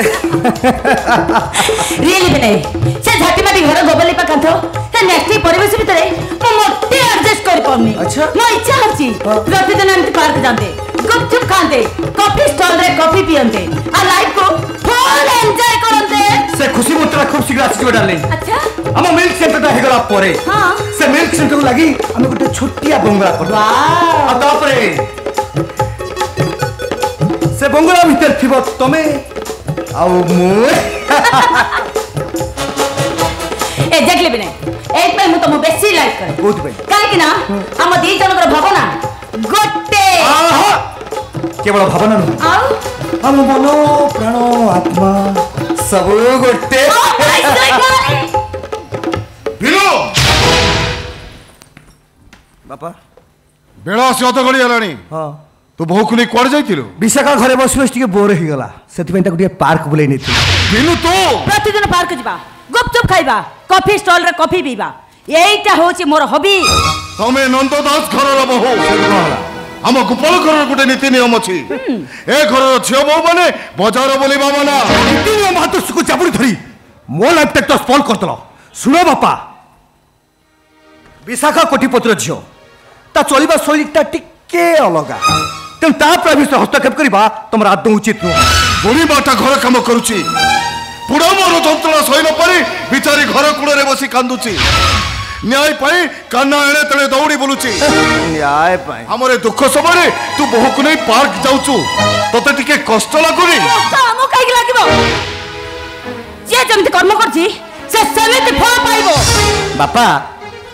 really ବି ନାହିଁ ସେ ଝାଟି ମାଟି ଘର ଗୋବଲି ପାଖାନ୍ଥ ସେ ନେକ୍ସଟ ପରିବେଶ ଭିତରେ ମୁଁ ମୋତେ ଆଡଜଷ୍ଟ କରିପାରୁନି ମୋ ଇଚ୍ଛା ହେଉଛି ପ୍ରତିଦିନ ଏମିତି ପାର୍କ ଯାଆନ୍ତେ ଗୁପଚୁପ ଖାଆନ୍ତେ କଫି ଷ୍ଟଲରେ କଫି ପିଅନ୍ତେ ଆଉ ଲାଇଫକୁ ଫୁଲ ଏନ୍ଜୟ କରନ୍ତେ ସେ ଖୁସି ମୁହୂର୍ତ୍ତଟା ଖୁବ ଶୀଘ୍ର ଆସିଯିବ ଡାର୍ଲିଂ ଆମ ମିଲ୍କ ସେଣ୍ଟରଟା ହେଇଗଲା ପରେ ସେ ମିଲ୍କ ସେଣ୍ଟରକୁ ଲାଗି ଆମେ ଗୋଟେ ଛୋଟିଆ ବଙ୍ଗଳା କଲୁ ଆଉ ତାପରେ ସେ ବଙ୍ଗଳା ଭିତରେ ଥିବ ତମେ अब ମୁଁ ଏ ଦେଖିଲେ ବି ନାହିଁ ଏଇଥିପାଇଁ ମୁଁ ତମକୁ ବେଶୀ ଲାଇକ୍ କରେ କୋଉଥିପାଇଁ କାହିଁକି ନା ଆମ ଦି ଜଣଙ୍କର ଭାବନା ଗୋଟେ କେବଳ ଭାବନା ନୁହଁ ଆଉ ଆମ ମନ ପ୍ରାଣ ଆତ୍ମା ସବୁ ଗୋଟେ ବାପା ବେଳ ଅଶୀ ଅଧ ଗଳି ହେଲାଣି ହଁ তো বহু খুলি কুয়ারে যাইছিল বিশাখা ঘরে বসে বসে টিকে বোর হয়েগলা সেপাই তাকে টিকে পার্ক বলে নিয়েছিল বিনু তো প্রতিদিন পার্ক যা গুপচুপ খাইবা কফি স্টল রে কফি পিবা এইটা হচ্ছে মোর হবি তুমি নন্দ দাস ঘরের বহু আম গোপাল ঘরের গোটে নীতি নিয়ম অছি এ ঘরের ঝিও বউ মানে বজার বাবা না নীতি নিয়ম সুকু চাপড়ি ধরি মো লাইফটা তো স্পল করতল শুনো বাপা বিশাখা কোটিপতির ঝিও তা চলিবা শৈলীটা টিকে অলগা ତେଣୁ ତା ପ୍ରବେଶ ହସ୍ତକ୍ଷେପ କରିବା ତମର ଆଦୌ ଉଚିତ ନୁହଁ ବୁଢ଼ୀ ମାଟା ଘର କାମ କରୁଛି ବୁଢ଼ା ମୋର ଯନ୍ତ୍ରଣା ସହି ନପାରି ବିଚାରୀ ଘର କୂଳରେ ବସି କାନ୍ଦୁଛି ନ୍ୟାୟ ପାଇଁ କାହ୍ନା ଏଣେ ତେଣେ ଦୌଡ଼ି ବୁଲୁଛି ନ୍ୟାୟ ପାଇଁ ଆମର ଏ ଦୁଃଖ ସମୟରେ ତୁ ବୋହୂକୁ ନେଇ ପାର୍କ ଯାଉଛୁ ତତେ ଟିକେ କଷ୍ଟ ଲାଗୁନି ଆମକୁ କାହିଁକି ଲାଗିବ ଯିଏ ଯେମିତି କର୍ମ କରୁଛି ସେ ସେମିତି ଫଳ ପାଇବ ବାପା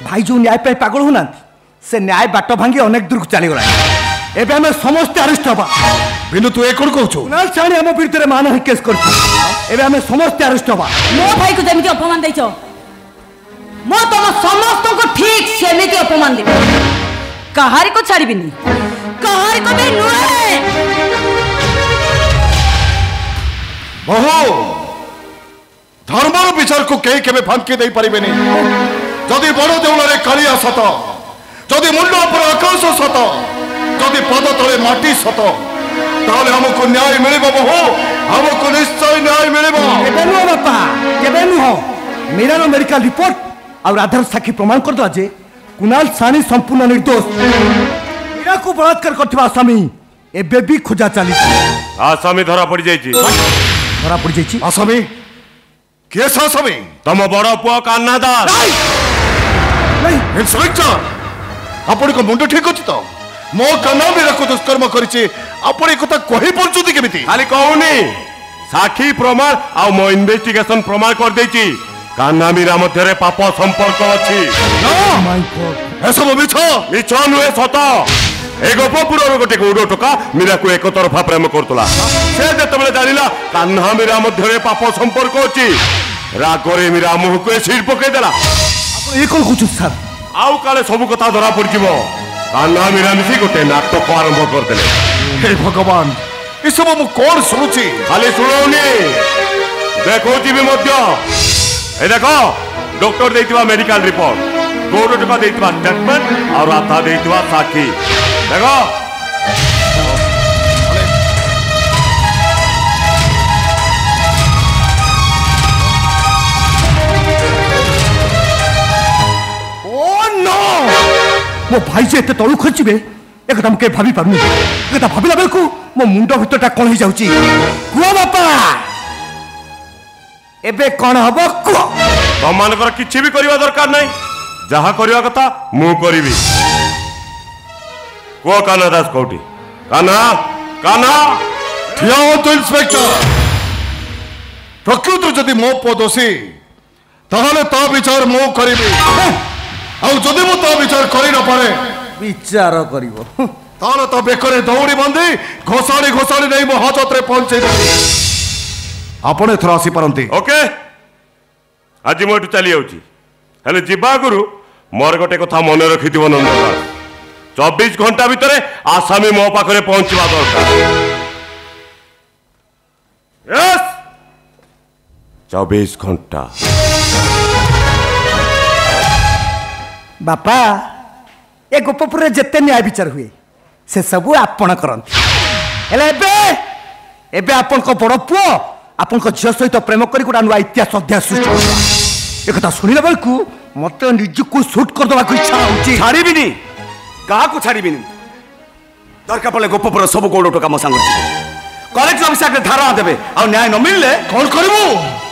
ଭାଇ ଯୋଉ ନ୍ୟାୟ ପାଇଁ ପାଗଳ ହଉନାହାନ୍ତି ସେ ନ୍ୟାୟ ବାଟ ଭାଙ୍ଗି ଅନେକ ଦୂରକୁ ଚାଲିଗଲାଣି এবে আমি সমস্ত আরেস্ট হবা বিনু তুই এ কোন কହୁଛୁ না জানি আমার বিরুদ্ধে মানহানি কেস করছি এবে আমি সমস্ত আরেস্ট হবা মো ভাই কো যেমিতি অপমান দেইছো মো সমস্ত কো ঠিক সেমিতি অপমান দেবি কাহারি কো ছাড়িবিনি কাহারি কো বিনু বহু ধর্মর বিচারকু কেই কেবে ফাঙ্কি দেই পারিবেনি যদি বড় দেউলরে কালিয়া সতা যদি মূল্য উপরে আকাশ সত যদি পদ তলে মাটি সত তাহলে আমাকে ন্যায় মিলব বহু আমাকে নিশ্চয় ন্যায় মিলব কেবে নুহ বাপা কেবে নুহ মেরার মেডিকাল রিপোর্ট আর আধার সাক্ষী প্রমাণ করদেলা যে কুনাল সানি সম্পূর্ণ নির্দোষ মীরাকু বলাৎকার করতে আসামি এবে বি খোঁজা চালিছে আসামি ধরা পড়ে যাইছি ধরা পড়ে যাইছি আসামি কেস আসামি তম বড় পুয়া কান্না দাস ইন্সপেক্টর ଆପଣଙ୍କ ମୁଣ୍ଡ ଠିକ୍ ଅଛି ତ ମୋ କାନରେ ଏରାକୁ ଦୁଷ୍କର୍ମ କରିଛି ଆପଣ ଏ କଥା କହିପାରୁଛନ୍ତି କେମିତି ଖାଲି କହୁନି ସାକ୍ଷୀ ପ୍ରମାଣ ଆଉ ମୋ ଇନଭେଷ୍ଟିଗେସନ ପ୍ରମାଣ କରିଦେଇଛି କାନାମିରା ମଧ୍ୟରେ ପାପ ସମ୍ପର୍କ ଅଛି ଏସବୁ ମିଛ ମିଛ ନୁହେଁ ସତ ଏ ଗୋପପୁରର ଗୋଟେ ଗୌଡ଼ ଟୋକା ମୀରାକୁ ଏକତରଫା ପ୍ରେମ କରୁଥିଲା ସେ ଯେତେବେଳେ ଜାଣିଲା କାହ୍ନା ମୀରା ମଧ୍ୟରେ ପାପ ସମ୍ପର୍କ ଅଛି ରାଗରେ ମୀରା ମୁହଁକୁ ଏ ସିଟ୍ ପକେଇଦେଲା ଆପଣ ଇଏ କ'ଣ କହୁଛନ୍ତି ସାର୍ আউ কালে সবু কথা ধরা পড়িব কান্না মিলামিশি গোটে নাটক আরম্ভ করেদেলে হে ভগবান এসব মু কোন শুনুছি খালি শুনৌনি দেখৌছি বি মধ্য এ দেখ ডক্টর দেইতিবা মেডিকাল রিপোর্ট গৌরটকা দেইতিবা স্টেটমেন্ট আর রাধা দেইতিবা সাক্ষী দেখ ମୋ ଭାଇ ଯେ ଏତେ ତଳୁ ଖୋଜିବେ ଏ କଥା ମୁଁ କେବେ ଭାବିପାରୁନି ଏ କଥା ଭାବିଲା ବେଳକୁ ମୋ ମୁଣ୍ଡ ଭିତରଟା କ'ଣ ହେଇଯାଉଛି କୁହ ବାପା ଏବେ କ'ଣ ହବ କୁହ ତମମାନଙ୍କର କିଛି ବି କରିବା ଦରକାର ନାହିଁ ଯାହା କରିବା କଥା ମୁଁ କରିବି କୁହ କାହ୍ନା ଦାସ କୋଉଠି କାହ୍ନା କାହ୍ନା ଠିଆ ହୁଅନ୍ତୁ ଇନ୍ସପେକ୍ଟର ପ୍ରକୃତ ଯଦି ମୋ ପୁଅ ଦୋଷୀ ତାହେଲେ ତା ବିଚାର ମୁଁ କରିବି ଆଉ ଯଦି ମୁଁ ତୋ ବିଚାର କରି ନପାରେ ବିଚାର କରିବ ତାହେଲେ ତୋ ବେକରେ ଦୌଡ଼ି ବାନ୍ଧି ଘୋଷାଡ଼ି ଘୋଷାଡ଼ି ନେଇ ମୋ ହଜତରେ ପହଞ୍ଚେଇ ଦେବି ଆପଣ ଏଥର ଆସିପାରନ୍ତି ଓକେ ଆଜି ମୁଁ ଏଠୁ ଚାଲିଯାଉଛି ହେଲେ ଯିବା ଆଗରୁ ମୋର ଗୋଟେ କଥା ମନେ ରଖିଥିବ ନନ୍ଦନା ଚବିଶ ଘଣ୍ଟା ଭିତରେ ଆସାମୀ ମୋ ପାଖରେ ପହଞ୍ଚିବା ଦରକାର ଚବିଶ ଘଣ୍ଟା ବାପା ଏ ଗୋପପୁରରେ ଯେତେ ନ୍ୟାୟ ବିଚାର ହୁଏ ସେସବୁ ଆପଣ କରନ୍ତି ହେଲେ ଏବେ ଏବେ ଆପଣଙ୍କ ବଡ଼ ପୁଅ ଆପଣଙ୍କ ଝିଅ ସହିତ ପ୍ରେମ କରି ଗୋଟେ ନୂଆ ଇତିହାସ ଅଧ୍ୟାୟ ସୃଷ୍ଟି ଏକଥା ଶୁଣିଲା ବେଳକୁ ମୋତେ ନିଜକୁ ସୁଟ୍ କରିଦେବାକୁ ଇଚ୍ଛା ହେଉଛି ଛାଡ଼ିବିନି କାହାକୁ ଛାଡ଼ିବିନି ଦରକାର ପଡ଼ିଲେ ଗୋପପୁର ସବୁ ଗୋଡ଼ ଟୋକା ମୋ ସାଙ୍ଗ କଲେକ୍ଟର ଅଫିସ ଆଗରେ ଧାରଣା ଦେବେ ଆଉ ନ୍ୟାୟ ନ ମିଳିଲେ କ'ଣ କରିବୁ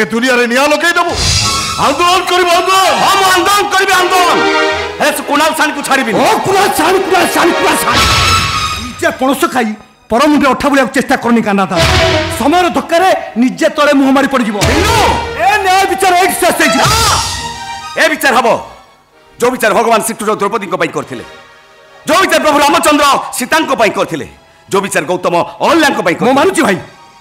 এ দুনিয়ারে নিয়া লোকেই দেবো আন্দোলন করিব আন্দোলন হম হ্যাঁ, আন্দোলন করিবে আন্দোলন এ কুণাল সানକୁ ছাড়িবি ও কুনাল সান কুণাল সান কুণাল সান নিজে পড়স খাই পরমুন্ডে অঠা বলিବାକୁ চেষ্টা করনি কান্না তা সময়ের ধক্কারে নিজে তলে মুহ মারি পড়ি পড়িଯିବ এ ন্যায় বিচার এক শেষ হয়েছে এ বিচার হব যে বিচার ভগবান শ্রীকৃষ্ণ দ্রৌপদীଙ୍କ ପାଇଁ କରିଥିଲେ যে বিচার প্রভু রামচন্দ্র সীতাଙ୍କ ପାଇଁ କରିଥିଲେ যে বিচার গৌতম অহল্যাଙ୍କ ପାଇଁ ମୁଁ ମାନୁଛି ଭାଇ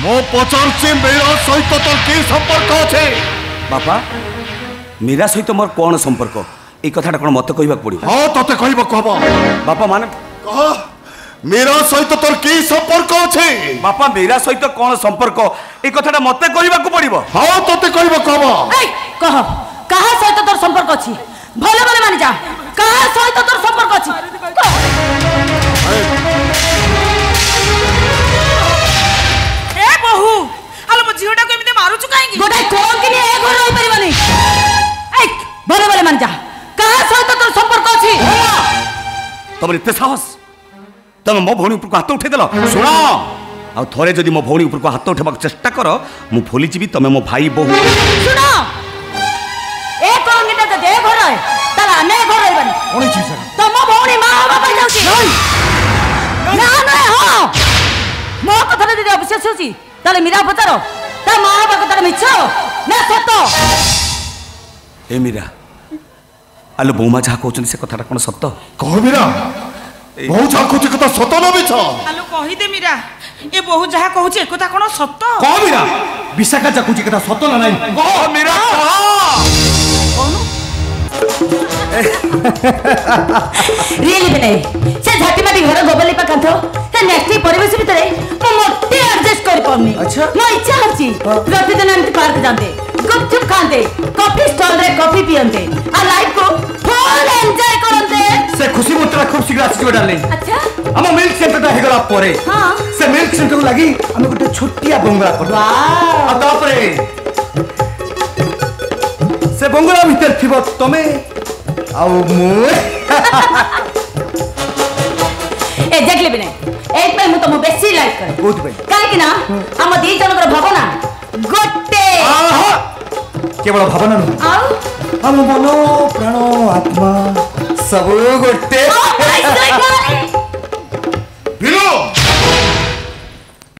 ମୋ ପଚାରୁଛି ମୀରା ସହିତ ତୋର କି ସମ୍ପର୍କ ଅଛି ବାପା ମୀରା ସହିତ ମୋର କ'ଣ ସମ୍ପର୍କ ଏଇ କଥାଟା କ'ଣ ମୋତେ କହିବାକୁ ପଡ଼ିବ ହଁ ତତେ କହିବାକୁ ହବ ବାପା ମାନେ କହ ମୀରା ସହିତ ତୋର କି ସମ୍ପର୍କ ଅଛି ବାପା ମୀରା ସହିତ କ'ଣ ସମ୍ପର୍କ ଏଇ କଥାଟା ମୋତେ କହିବାକୁ ପଡ଼ିବ ହଁ ତତେ କହିବାକୁ ହବ କହ କାହା ସହିତ ତୋର ସମ୍ପର୍କ ଅଛି ଭଲ ଭଲ ମାନେ ଯା କାହା ସହିତ ତମର ଏତେ ସାହସ ତମେ ମୋ ଭଉଣୀ ଉପରକୁ ହାତ ଉଠେଇଦେଲ ଶୁଣ ଆଉ ଥରେ ଯଦି ମୋ ଭଉଣୀ ଉପରକୁ ହାତ ଉଠେଇବାକୁ ଚେଷ୍ଟା କର ମୁଁ ଫୋଲିଯିବି ତମେ ମୋ ଭାଇ ବୋହୁ ଶୁଣ ଏ କହଙ୍ଗିଟା ତ ଦେ ଘର ତାହେଲେ ଆମେ ଘର ରହିବାନି ଅଣେଇଛି ତମ ଭଉଣୀ ମା ହବା ପାଇଁ ଯାଉଛି ନା ନା ହଁ ମୋ କଥାରେ ଯଦି ଅବିଶ୍ୱାସ ହେଉଛି ତାହେଲେ ମୀରା ପଚାର ତା ମା ହବା କଥାଟା ମିଛ ନା ସତ ଏ ମୀରା ଆଲୋ ବୋଉମା ଯାହା କହୁଛନ୍ତି ସେ କଥାଟା କ'ଣ ସତ କହ ମୀରା ବୋଉ ଯାହା କହୁଛି କଥା ସତ ନା ମିଛ ଆଲୋ କହିଦେ ମୀରା ଏ ବୋଉ ଯାହା କହୁଛି ଏ କଥା କ'ଣ ସତ କହ ମୀରା ବିଶାଖା ଯାହା କହୁଛି କଥା ସତ ନା ନାହିଁ କହ ମୀରା ରିଏଲି ବିନୟ ସେ ଝାଟିମାଟି ଘର ଗୋବଲିପା କାନ୍ଥ ସେ ନ୍ୟାସ୍ତି ପରିବେଶ ଭିତରେ ମୁଁ ମୋଟେ ଆଡଜଷ୍ଟ କରିପାରୁନି ମୋ ଇଚ୍ଛା ਸੀ ਰੋਟੀ ਦੇ ਨਾਲ ਪਾਰਕ ਜਾਂਦੇ ਗੁਪਚੁਪ ਖਾਂਦੇ ਕਾਫੀ ਸਟਾਲ ਰੇ ਕਾਫੀ ਪੀਂਦੇ ਆ ਲਾਈਫ ਕੋ ਫੁੱਲ ਐਨਜॉय ਕਰੰਦੇ ସେ ଖୁସି ମୁତ୍ରା ଖୁବ ଶୀଘ୍ର ଆସିଯିବ ଡାର୍ଲିଂ ଆଚ୍ଛା ଆମ ମିଲ୍କ ସେଣ୍ଟରଟା ହେଇଗଲା ପରେ ହଁ ସେ ମିଲ୍କ ସେଣ୍ଟରକୁ ଲାଗି ଆମେ ଗୋଟେ ଛୋଟିଆ ବଙ୍ଗଳା କଲୁ ଆଉ ତାପରେ ସେ ବଙ୍ଗଳା ଭିତରେ ଥିବ ତମେ ଆଉ ମୁଁ এক্স্যাক্টলি বিনয় এইপাই মু তোম বেশি লাইক করে কোথপাই কারণ কি না আম দুই জনকর ভবন କେବଳ ଭାବନା ନୁହଁ ଆମ ମନ ପ୍ରାଣ ଆତ୍ମା ସବୁ ଗୋଟେ